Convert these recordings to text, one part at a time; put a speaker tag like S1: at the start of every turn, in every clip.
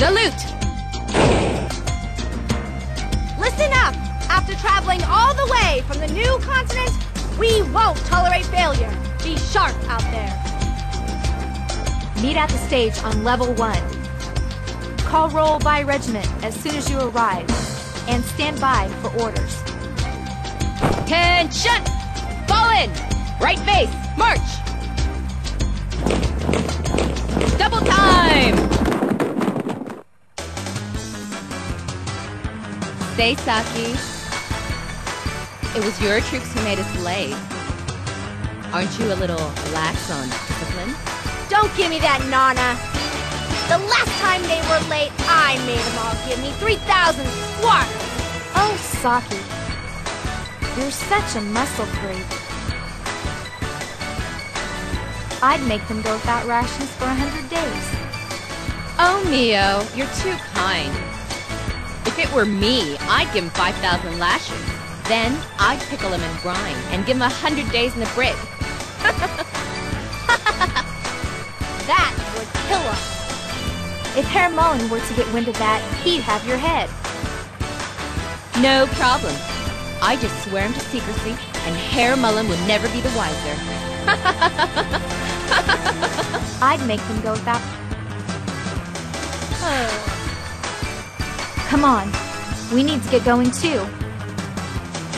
S1: route!
S2: Listen up! After traveling all the way from the new continent, we won't tolerate failure. Be sharp out there.
S3: Meet at the stage on level one. Call roll by regiment as soon as you arrive, and stand by for orders.
S1: Attention! Fall in! Right face, march! Double time! Say, Saki. It was your troops who made us late. Aren't you a little lax on discipline?
S2: Don't give me that, Nana. The last time they were late, I made them all give me 3,000 squarks.
S3: Oh, Saki. You're such a muscle freak. I'd make them go without rations for a hundred days.
S1: Oh, Mio, you're too kind. If it were me, I'd give him 5,000 lashes. Then I'd pickle him in brine and give him a hundred days in the brig.
S2: That would kill us.
S3: If Herr Mullen were to get wind of that, he'd have your head.
S1: No problem. I just swear him to secrecy, and Herr Mullen will never be the wiser.
S3: I'd make them go without. Oh. Come on. We need to get going too.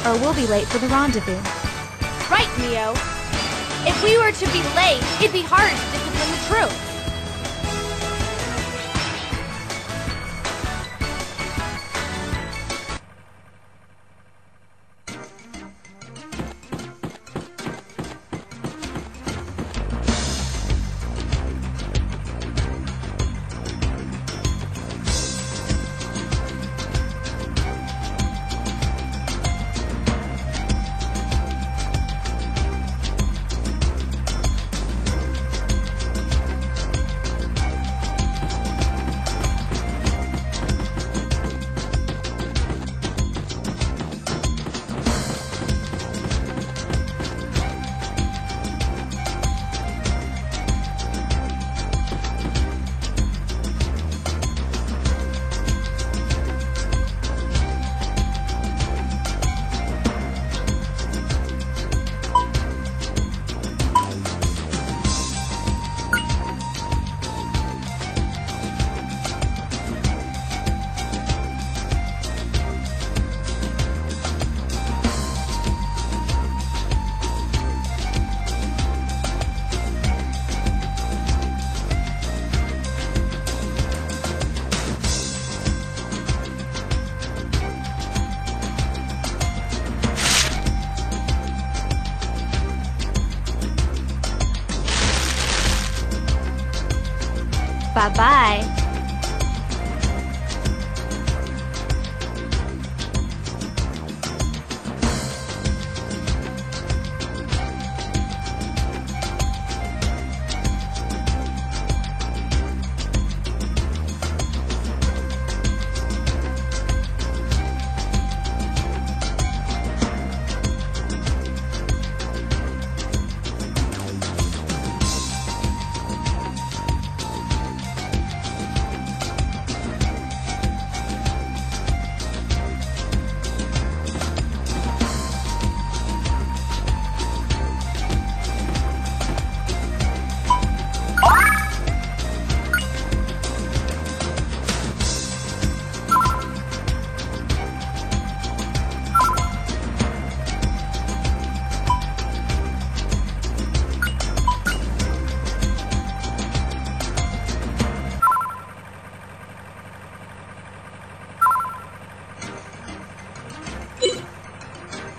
S3: Or we'll be late for the rendezvous.
S2: Right, Mio. If we were to be late, it'd be hard to discipline the troops.
S3: Bye bye.